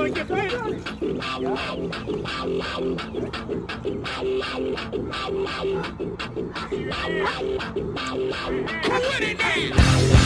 Who in it now?